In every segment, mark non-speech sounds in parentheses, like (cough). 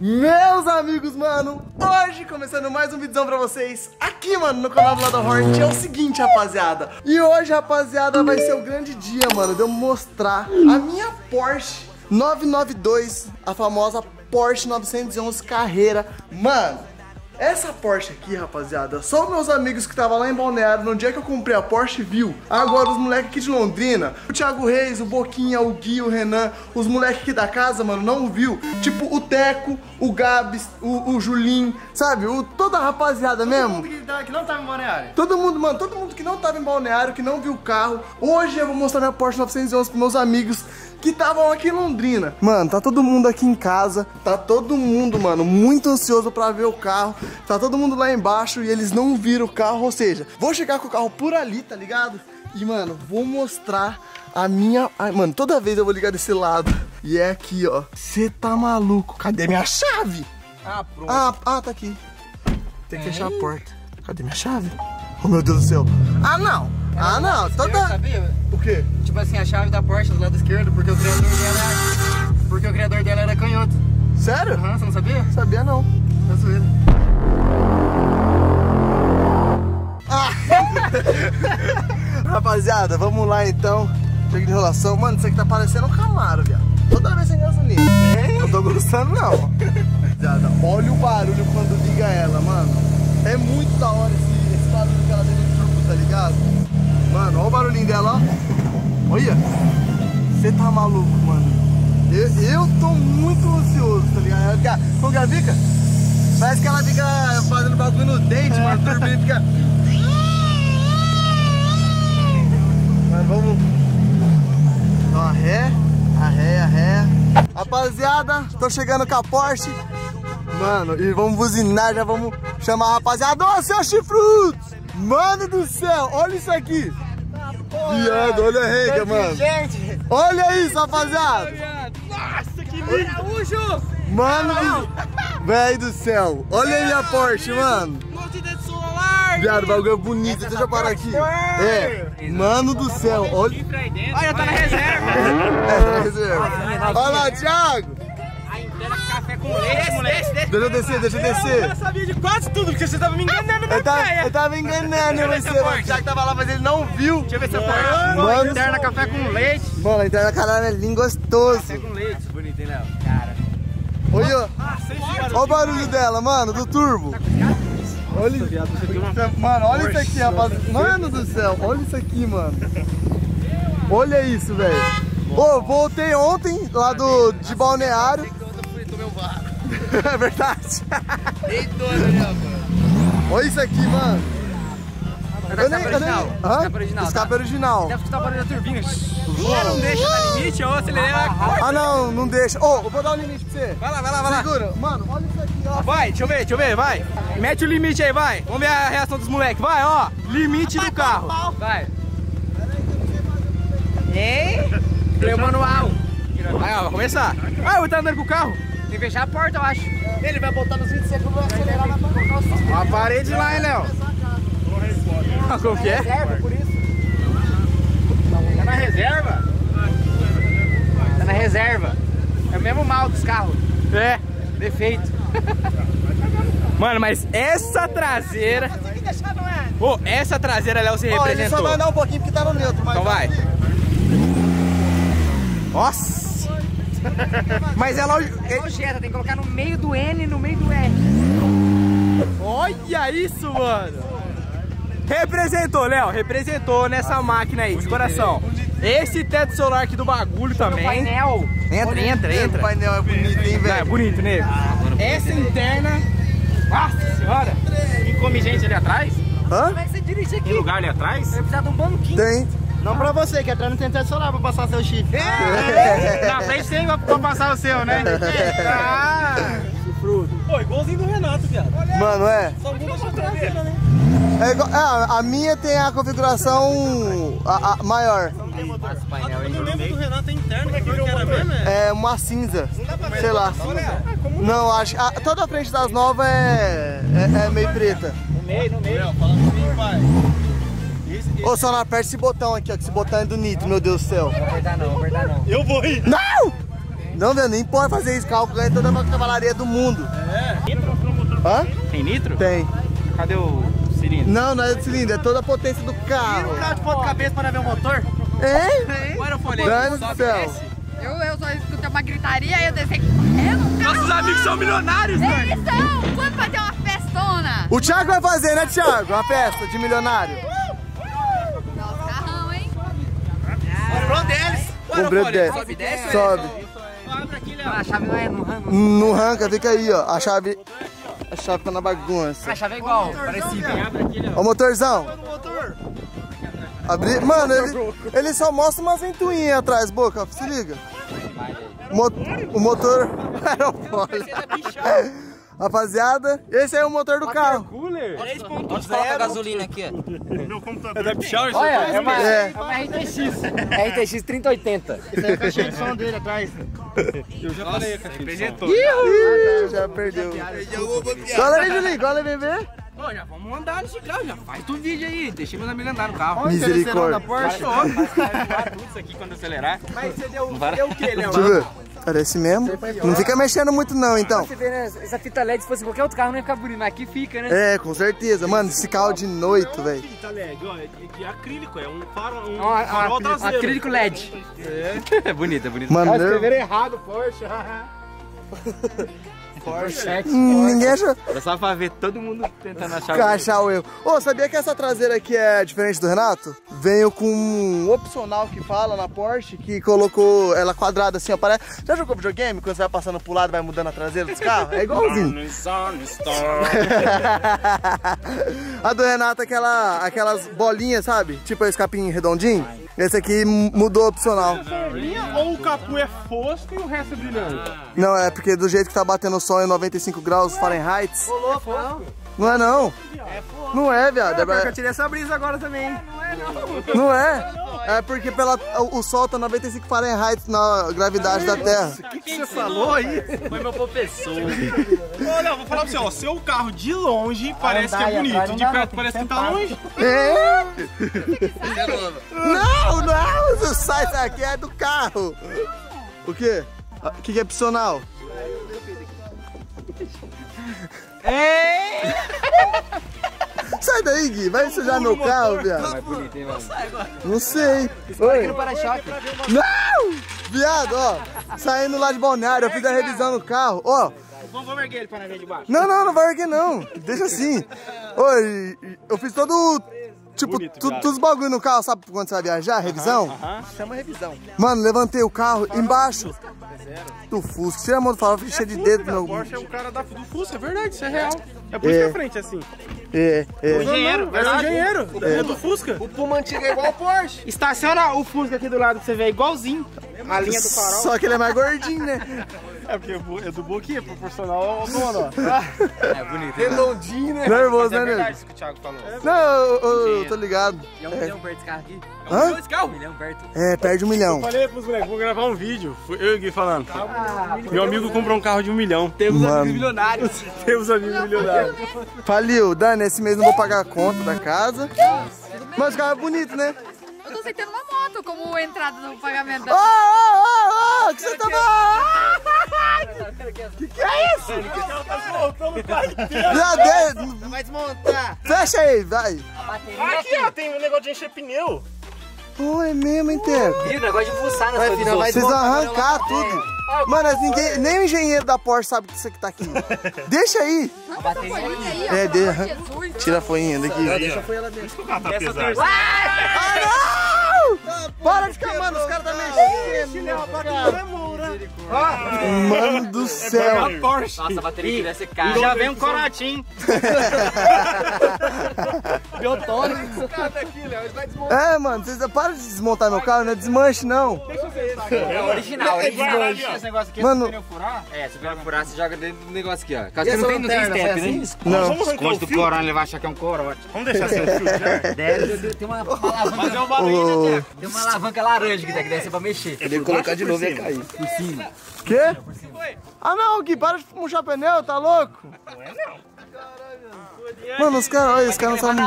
Meus amigos, mano, hoje começando mais um vídeo pra vocês aqui, mano, no canal do Lado Hornet É o seguinte, rapaziada. E hoje, rapaziada, vai ser o grande dia, mano De eu mostrar a minha Porsche 992 A famosa Porsche 911 Carreira. Mano, essa Porsche aqui, rapaziada, só meus amigos que estavam lá em Balneário no dia que eu comprei a Porsche viu. Agora os moleques aqui de Londrina, o Thiago Reis, o Boquinha, o Gui, o Renan, os moleques aqui da casa, mano, não viu. Tipo o Teco, o Gabs, o, o Julinho, sabe? O, toda a rapaziada mesmo. Todo mundo que, tá- que não tava em Balneário. Todo mundo, mano, todo mundo que não tava em Balneário, que não viu o carro. Hoje eu vou mostrar minha Porsche 911 pros meus amigos que estavam aqui em Londrina. Mano, tá todo mundo aqui em casa. Tá todo mundo, mano, muito ansioso pra ver o carro. Tá todo mundo lá embaixo e eles não viram o carro. Ou seja, vou chegar com o carro por ali, tá ligado? E, mano, vou mostrar a minha. Ai, mano, toda vez eu vou ligar desse lado. E é aqui, ó. Você tá maluco? Cadê minha chave? Ah, pronto. Ah, ah, tá aqui. Tem que fechar a porta. Cadê minha chave? Oh, meu Deus do céu. Ah, não. Ah, não. Toda... sabia? O quê? Tipo assim, a chave da Porsche do lado esquerdo, porque o criador dela Porque o criador dela era canhoto. Sério? Aham, você não sabia? Sabia não. Tá zoeira. (laughs) Rapaziada, vamos lá então. Chega de enrolação. Mano, isso aqui tá parecendo um Camaro, viado. Toda vez sem gasolina. Não tô gostando, não. Rapaziada, olha o barulho quando liga ela, mano. É muito da hora esse, esse barulho que ela tem no turbo, tá ligado? Mano, olha o barulhinho dela, ó. Olha. Você tá maluco, mano. Eu, eu tô muito ansioso, tá ligado? Ela como que ela fica? Parece que ela fica fazendo bagulho no dente, mano. A turbina fica... Mas vamos. Ó, ré, a ré, a ré. Rapaziada, tô chegando com a Porsche. Mano, e vamos buzinar, já vamos chamar a rapaziada. Ô, seu chifruto! Mano do céu, olha isso aqui. Viado, olha a rega, mano. Gente! Olha isso, rapaziada. Nossa, que maravilhoso! Mano do... Véi do céu, olha aí a Porsche, mano. Viado, o bagulho é bonito, deixa eu parar aqui. É, mano do céu, olha... Olha, tá na reserva! (laughs) É, tá na reserva. Olha lá, Thiago. Café com leite, moleque! Deixa eu descer, deixa eu descer. Eu sabia de quase tudo, porque você tava me enganando Eu tava, eu tava enganando você, mano. O Thiago tava lá, mas ele não viu. Deixa eu ver se eu posso. Mano, Interna café com leite. Mano, a interna caralho é lindo gostoso. Com leite. Bonito, hein, Léo? Cara. Olha, olha o barulho dela, mano, do turbo. Olha isso. Mano, olha isso aqui, rapaz. Mano do céu, olha isso aqui, mano. Olha isso, velho. Ô, voltei ontem lá do, de balneário. (laughs) É verdade. Olha isso aqui, mano. Eu nem- eu nem- Hã? Escape original, Escape tá? original. Deve escutar o barulho da turbina. Ih, não deixa dar limite, ou acelera. Ah, não, não deixa. Ô, eu vou dar um limite pra você. Vai lá, vai lá, vai lá. Segura. Mano, olha isso aqui, ó. Vai, deixa eu ver, deixa eu ver, vai. Mete o limite aí, vai. Vamos ver a reação dos moleques. Vai, ó. Limite do carro. Vai. Ei? Freio manual. Vai, ó, vai começar. Ah, eu tá andando com o carro. Tem que fechar a porta, eu acho. Ele vai botar nos 20 segundos, vai acelerar, vai colocar o cinto. Ó a parede lá, hein, Léo. Ah, Como que é? Reserva, por isso. Tá na reserva? Tá na reserva. É o mesmo mal dos carros. É, defeito. (laughs) Mano, mas essa traseira. Pô, essa traseira, Léo, se Ó, ele só representou. vai andar um pouquinho porque tá no neutro, mas... Então vai. Nossa! (laughs) Mas ela. Projeta, tem que colocar no meio do N e no meio do R. Olha isso, mano! Representou, Léo, representou nessa máquina aí, de coração. Esse teto solar aqui do bagulho também. Painel. Entra, entra, O entra. painel é bonito, hein, Não, é velho? bonito, nego. Essa interna. Nossa senhora! E come gente ali atrás? Hã? Como é que você dirige aqui? Tem lugar ali atrás? Vai precisar de um banquinho. Tem. Não pra você, que atrás não tem teto solar pra passar seu chifre. Na frente tem pra, pra passar o seu, né? Ah! Pô, igualzinho do Renato, viado. Mano, é. Só muda a traseira, né? É igual- é, a minha tem a configuração a- a- maior. Eu não lembro do Renato interno, que cor que era mesmo, é? É uma cinza. Sei lá. Não, acho. a- toda a frente das novas é, é, é meio preta. No meio, no meio. Fala assim, pai. Ô, só não aperte esse botão aqui, ó. Que esse botão é do Nitro, meu Deus do céu. Não dar não, dar não. Eu vou ir. Não! Não, velho, nem pode fazer esse cálculo, é toda a cavalaria do mundo. Hã? Tem nitro? Tem. Cadê o cilindro? Não, não é do cilindro, é toda a potência do carro. carro de ponta cabeça para ver o motor? Hein? Bora, folha. Dane do céu. Eu, eu só escutei uma gritaria e eu desci correndo. Nossos amigos são milionários, Eles são! Quando vai ter uma festona? O Thiago vai fazer, né, Thiago? Uma festa de milionário. Nossa, carrão, hein? Comprou O Breno desce. Sobe desce, Sobe. Abre aqui, Léo. A chave não é no ramo. Não arranca, fica aí, ó. A chave. A chave tá na bagunça. A chave é igual, parecida. Abre aqui, Léo. Ó o motorzão. Abrir. Mano, ele, ele só mostra umas ventoinhas atrás, boca. Se liga. O, mo- o motor. (laughs) Aerofólio. Rapaziada, esse aí é o motor do carro. Cooler. 3.0. Coloca a gasolina aqui, ó. É da Pichal, isso Olha, é uma, É. é uma RTX. É RTX 3080. Eu já falei, cara. Representou. Ih, já perdeu. Cola aí, Julinho, cola aí, bebê. Pô, já vamos andar nesse carro, já faz tu vídeo aí. Deixa meus amigos andar no carro. Misericórdia. Fechou. Vai voar tudo isso aqui quando acelerar. Mas você deu, deu o quê, Léo? Parece mesmo. Não fica mexendo muito não, então. Você vê, né? Essa fita LED, se fosse qualquer outro carro, não ia ficar bonito. Mas aqui fica, né? É, com certeza. Mano, esse carro de noite, velho. Tá LED, ó, é acrílico, é um faro, um É uma- farol traseiro. acrílico LED. (laughs) É bonito, é bonito. Mano, nervo- errado, Porsche. (laughs) Hum, ninguém acha É só pra ver todo mundo tentando achar achar o erro. Ô, sabia que essa traseira aqui é diferente do Renato? Veio com um opcional que fala na Porsche, que colocou ela quadrada assim, ó. Parece... Já jogou videogame? Quando você vai passando pro lado, vai mudando a traseira dos carros? É igualzinho. (laughs) a do Renato é aquela, aquelas bolinhas, sabe? Tipo esse capim redondinho. Esse aqui mu- mudou opcional. Ou o capu é fosco e o resto é brilhante. Não, é porque do jeito que tá batendo o sol em 95 graus Fahrenheit. Não é não. Não é, viado. É- Eu tirei essa brisa agora também. Não é? É porque pela, o, sol tá 95 Fahrenheit na gravidade da Terra. O que, que você falou aí? Foi meu professor. Olha, vou falar pra você, ó, seu carro de longe parece que é bonito, de perto parece que tá longe. É? Não, não, sai daqui, é do carro. O quê? O que, que é opcional? Sai daí, Gui, vai sujar meu carro, viado. bonito, hein, mano? Não sei. Oi. para-choque. Não! Viado, ó, saindo lá de balneário, eu fiz a revisão no carro, ó. Vamos, vamos erguer ele pra nós ver de baixo. Não, não, não vai erguer não. Deixa assim. Oi, eu fiz todo. Tipo, Bonito, tu- viado. todos os bagulho no carro, sabe quando você vai viajar? Revisão? Chama revisão. Mano, levantei o carro embaixo do Fusca. Tira a mão do farol, fica cheio de dedo no meu. Porsche é o cara da, do Fusca, é verdade, isso é real. É por isso É. que a frente é assim. É, é. Engenheiro, é o engenheiro. É do Fusca. O Puma antigo é igual ao Porsche. Estaciona o Fusca aqui do lado que você vê, é igualzinho. A linha do farol. Só que ele é mais gordinho, né? (laughs) É porque é do boquinha, proporcional ao dono, ó. É bonito. Redondinho, né? Nervoso, né, é nego? verdade isso que o Thiago falou. Não, eu, eu- eu tô ligado. É um milhão perto desse carro aqui. Hã? Esse carro? Um milhão perto. É, perde um milhão. Falei pros moleques, vou gravar um vídeo. Fui Eu e o Gui falando. Meu amigo comprou um carro de um milhão. Temos Mano. amigos milionários. (laughs) Temos amigos milionários. Faliu, Dani, esse mês não vou pagar a conta da casa. Mas o carro é bonito, né? Eu tô aceitando uma moto como entrada no pagamento ô, ô, ô, que você tá Que que é isso? Viado, é- Vai desmontar. fecha aí, vai. Aqui, ó, tem um negócio de encher pneu. Pô, é mesmo, hein, Teco? Ih, o negócio de fuçar nas Vai coisas. Vocês vão arrancar tudo. Mano, ninguém, nem o engenheiro da Porsche sabe que isso aqui tá aqui. (laughs) Deixa aí. Essa folhinha aí, ó, É, pelo de- amor de Jesus. Tira a folhinha daqui. Tá Ah, não! Para de ficar, mano, os caras tá mexendo. Mano do céu. Porsche. Nossa, a bateria deve ser E cara. já vem um corotinho. (laughs) É, mano, vocês para de desmontar meu carro, não é desmanche, não. É original, original. Esse negócio aqui Mano, pneu furar. É, se for furar, você joga dentro do negócio aqui, ó. Caso que não tem, não tem step, né? não. Vamos arrancar o fio? Corona, ele vai achar que é um corote. Vamos deixar sem o fio já? Deve, tem uma, alavanca. Fazer um barulho, né, Tem uma alavanca laranja que deve deve ser pra mexer. Ele colocar de novo e cair. Por cima. quê? Ah, não, Gui, para de murchar pneu, tá louco? Mano, os caras, olha, os caras não sabem.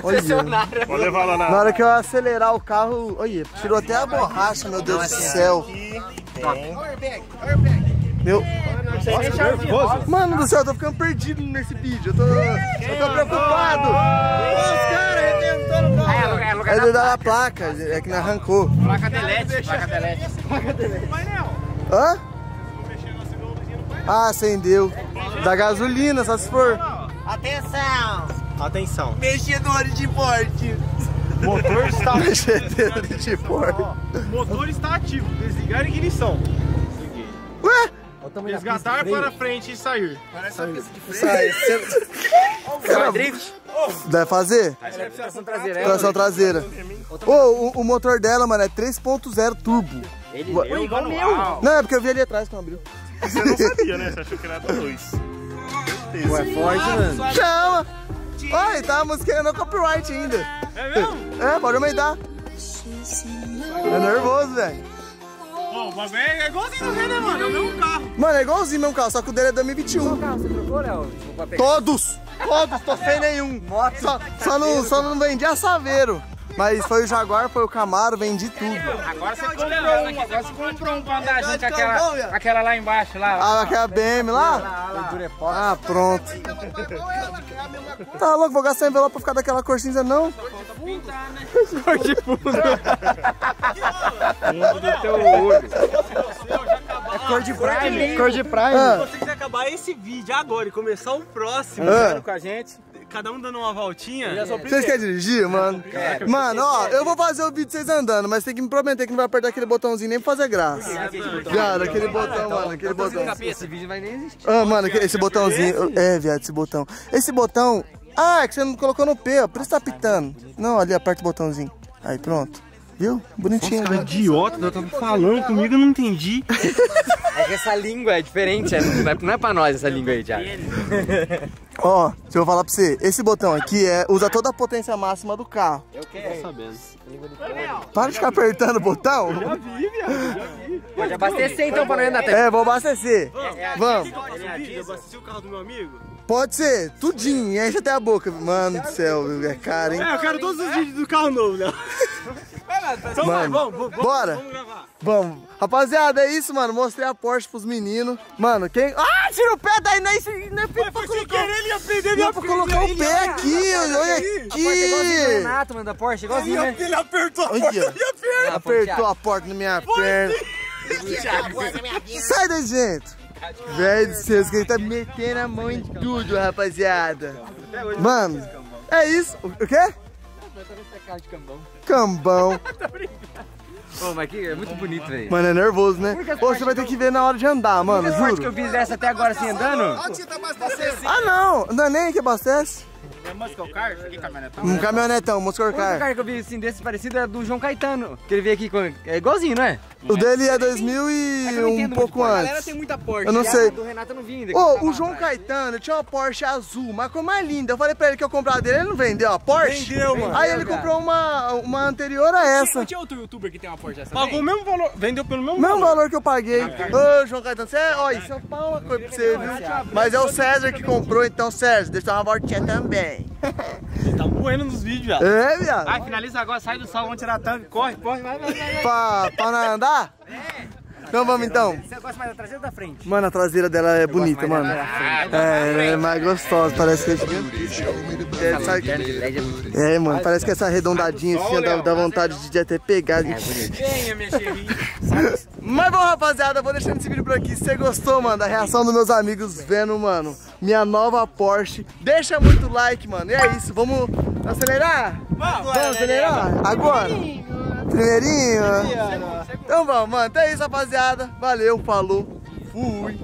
Concessionária. Vou levar lá na... Na hora que eu acelerar o carro, olha, tirou até a borracha, meu Deus do céu. Meu... nervoso. Mano do céu, eu tô ficando perdido nesse vídeo. Eu tô, eu tô preocupado. Os caras arrebentando o É, carro. lugar, é lugar É da do da placa, é que não arrancou. placa delete. Placa delete. Hã? Ah, acendeu. Da gasolina, só se for. Atenção. Mexedores de porte. Motor está, (laughs) Mexedores de porte. motor está ativo. Desligar a ignição. Ué? Resgatar para frente e sair. Sai, você... Cara, Deve fazer? Tração traseira. é Tração traseira. Ô, o, o motor dela, mano, é 3.0 turbo. Ele Ué. deu igual o meu. Não, é porque eu vi ali atrás quando abriu. Você não sabia, né? Você achou que era luz. Ué, forte, mano. Chama! Oi, tá a música no copyright ainda. É mesmo? É, pode aumentar. É nervoso, velho. Pô, o bagulho é igualzinho do René, mano. É o mesmo carro. Mano, é igualzinho meu carro, só que o dele é 2021. Carro, você trocou, Léo? Todos! Todos, tô sem nenhum. Só, só, não, só não vendi a Saveiro. Mas foi o Jaguar, foi o Camaro, vendi tudo. Agora você comprou um, agora você comprou um pra andar junto com aquela, aquela lá embaixo, lá. Ah, aquela BM lá? Ah, pronto. Tá louco, vou gastar envelope pra ficar daquela cor cinza, não? (laughs) Cor de fundo. Fundo do teu olho. É cor de prime. Cor de praia. Se você quiser acabar esse vídeo agora e começar o próximo, Ah. jogando com a gente, cada um dando uma voltinha. vocês querem dirigir, mano? Mano, ó, eu vou fazer o vídeo de vocês andando, mas tem que me prometer que não vai apertar aquele botãozinho nem pra fazer graça. Viado, aquele botão, mano, aquele botão. Esse vídeo vai nem existir. Ah, mano, esse botãozinho. É, viado, esse botão. Esse botão. Ah, é que você não colocou no P, ó. Por isso tá pitando. Não, ali, aperta o botãozinho. Aí, pronto. Viu? Bonitinho. Cara né? idiota, eu tava falando comigo, eu não entendi. É que essa língua é diferente, é- não é, não é pra nós essa língua aí, Thiago. Ó, deixa eu falar pra você. Esse botão aqui é, usa toda a potência máxima do carro. Eu quero. Sabendo. Para de ficar apertando o botão. Pode abastecer então pra não andar até. É, vou abastecer. Vamos. Eu assisti o carro do meu amigo. Pode ser, tudinho, enche até a boca. Mano do céu, é caro, hein? É, eu quero todos os vídeos do carro novo, Léo. Então vai, vamos, vamos, bora. vamos gravar. Vamos. Rapaziada, é isso, mano. Mostrei a Porsche pros meninos. Mano, quem. Ah, tira o pé daí, não é isso. Não é pra Foi sem colocar, querer, ele ia perder, não é pra colocar o pé aqui, olha Igualzinho do aqui. Renato, mano, da Porsche, igualzinho, né? Ele apertou a porta da minha perna. Apertou a porta na minha perna. Sai daí, gente. Velho do céu, esse cara tá metendo a mão em tudo, rapaziada. Mano, é isso. O quê? Cambão. (laughs) Pô, mas aqui é muito bonito, velho. Mano, é nervoso, né? Pô, você vai ter que ver na hora de andar, mano, parte que eu juro. fiz dessa até agora assim andando. Ah, não. Não é nem que abastece. É muscle car? Isso aqui caminhonetão? Um caminhonetão, Muscle O outro Car. que eu vi assim desse parecido é do João Caetano. Que ele veio aqui com. É igualzinho, não é? O dele é 2000 É e não um pouco muito, A galera antes. tem muita Porsche. Eu não a sei. do Renato eu não vi ainda. que Ô, tava o João atrás. Caetano tinha uma Porsche azul, uma cor mais linda. Eu falei pra ele que eu comprar dele, ele não vendeu a Porsche? Vendeu, mano. Aí ele cara. comprou uma, uma anterior a essa. tinha outro youtuber que tem uma Porsche dessa Pagou o mesmo valor, vendeu pelo mesmo Mesmo valor. valor que eu paguei. Ô, João Caetano, você é, ó, isso é pau uma coisa pra você, viu? Mas é o César que comprou, então, César, deixa eu dar uma voltinha também. Ele tá moendo nos vídeos, viado. É, viado? Vai, finaliza agora, sai do sol, vamos tirar a tampa, corre, corre, vai, vai, vai. vai. Pra, pra não andar? Então vamos então. Você gosta mais da traseira ou da frente? Mano, a traseira dela é bonita, mano. É, ela é mais gostosa, parece que é gigante. É, sabe- LED é É, mano, parece que essa arredondadinha assim, dá, dá vontade de até pegar. Cheirinha. Mas bom, rapaziada, vou deixando esse vídeo por aqui. Se você gostou, mano, da reação dos meus amigos vendo, mano, minha nova Porsche, deixa muito like, mano. E é isso, vamos acelerar? Vamos acelerar? Agora? Primeirinho? Então vamos, mano. Então é isso, rapaziada. Valeu, falou, fui.